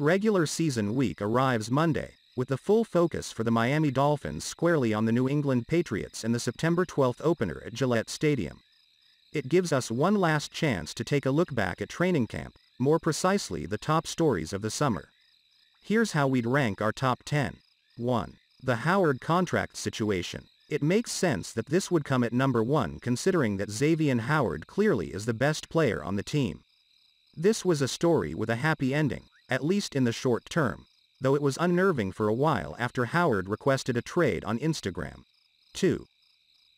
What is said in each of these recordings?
Regular season week arrives Monday, with the full focus for the Miami Dolphins squarely on the New England Patriots and the September 12th opener at Gillette Stadium. It gives us one last chance to take a look back at training camp, more precisely the top stories of the summer. Here's how we'd rank our top 10. 1. The Howard contract situation. It makes sense that this would come at number 1 considering that Xavier Howard clearly is the best player on the team. This was a story with a happy ending, at least in the short term, though it was unnerving for a while after Howard requested a trade on Instagram. 2.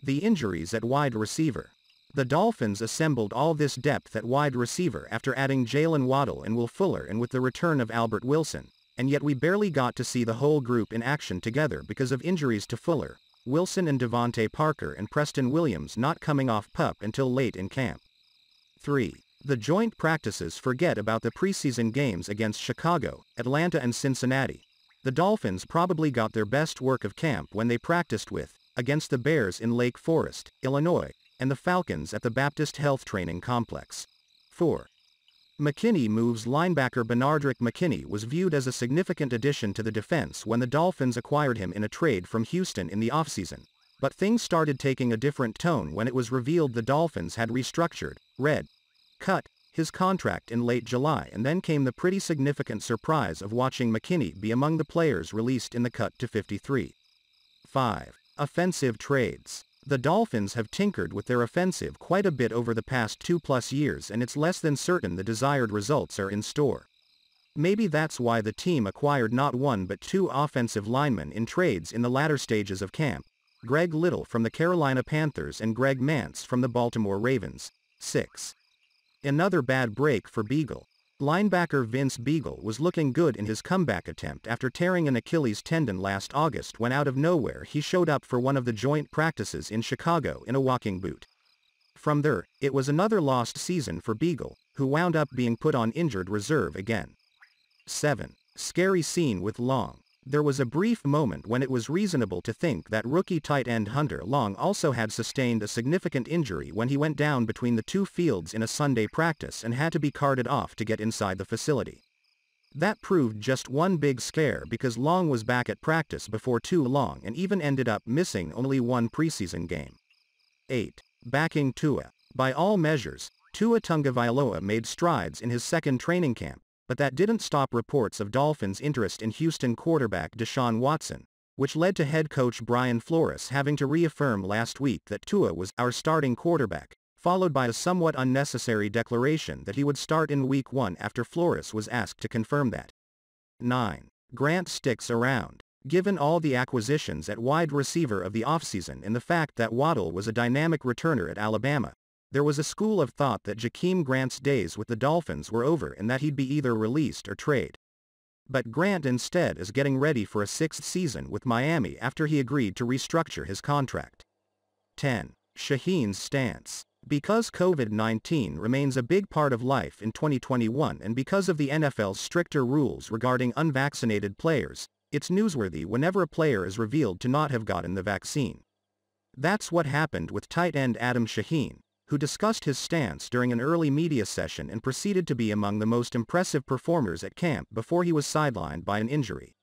The injuries at wide receiver. The Dolphins assembled all this depth at wide receiver after adding Jaylen Waddle and Will Fuller and with the return of Albert Wilson, and yet we barely got to see the whole group in action together because of injuries to Fuller, Wilson and DeVante Parker and Preston Williams not coming off PUP until late in camp. 3. The joint practices forget about the preseason games against Chicago, Atlanta and Cincinnati. The Dolphins probably got their best work of camp when they practiced with, against the Bears in Lake Forest, Illinois, and the Falcons at the Baptist Health Training Complex. 4. McKinney moves linebacker Benardrick McKinney was viewed as a significant addition to the defense when the Dolphins acquired him in a trade from Houston in the offseason. But things started taking a different tone when it was revealed the Dolphins had restructured, read, cut, his contract in late July and then came the pretty significant surprise of watching McKinney be among the players released in the cut to 53. 5. Offensive trades. The Dolphins have tinkered with their offensive quite a bit over the past two plus years and it's less than certain the desired results are in store. Maybe that's why the team acquired not one but two offensive linemen in trades in the latter stages of camp. Greg Little from the Carolina Panthers and Greg Mancz from the Baltimore Ravens. 6. Another bad break for Biegel. Linebacker Vince Biegel was looking good in his comeback attempt after tearing an Achilles tendon last August when out of nowhere he showed up for one of the joint practices in Chicago in a walking boot. From there, it was another lost season for Biegel, who wound up being put on injured reserve again. 7. Scary scene with Long. There was a brief moment when it was reasonable to think that rookie tight end Hunter Long also had sustained a significant injury when he went down between the two fields in a Sunday practice and had to be carted off to get inside the facility. That proved just one big scare because Long was back at practice before too long and even ended up missing only one preseason game. 8. Backing Tua. By all measures, Tua Tagovailoa made strides in his second training camp, but that didn't stop reports of Dolphins' interest in Houston quarterback Deshaun Watson, which led to head coach Brian Flores having to reaffirm last week that Tua was our starting quarterback, followed by a somewhat unnecessary declaration that he would start in week 1 after Flores was asked to confirm that. 9. Grant sticks around. Given all the acquisitions at wide receiver of the offseason and the fact that Waddle was a dynamic returner at Alabama, there was a school of thought that Jakeem Grant's days with the Dolphins were over and that he'd be either released or trade. But Grant instead is getting ready for a sixth season with Miami after he agreed to restructure his contract. 10. Shaheen's stance. Because COVID-19 remains a big part of life in 2021 and because of the NFL's stricter rules regarding unvaccinated players, it's newsworthy whenever a player is revealed to not have gotten the vaccine. That's what happened with tight end Adam Shaheen, who discussed his stance during an early media session and proceeded to be among the most impressive performers at camp before he was sidelined by an injury.